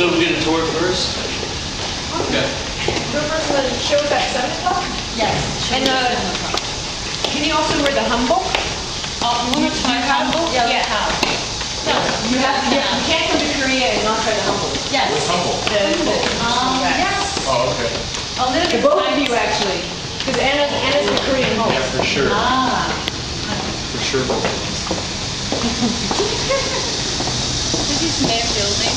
yours? Okay. The person that shows at seven o'clock? Yes. And, uh, can you also wear the hanbok? Uh, you want to try hanbok? Yeah, Yeah. we have. No, You have, you you can't come to Korea and not try the hanbok. Yes. Hanbok. The- the- Um, yeah. yes. Oh, okay. A little The bit. both of you actually, because Anna's, Anna's the Korean Yeah, host. for sure, Ah. for sure. both of us. This is their building.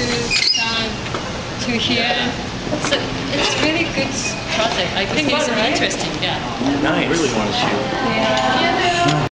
to Busan to here. So it's really good project. I think it's fun, right? interesting. Yeah. Nice. Really want to shoot. Yeah.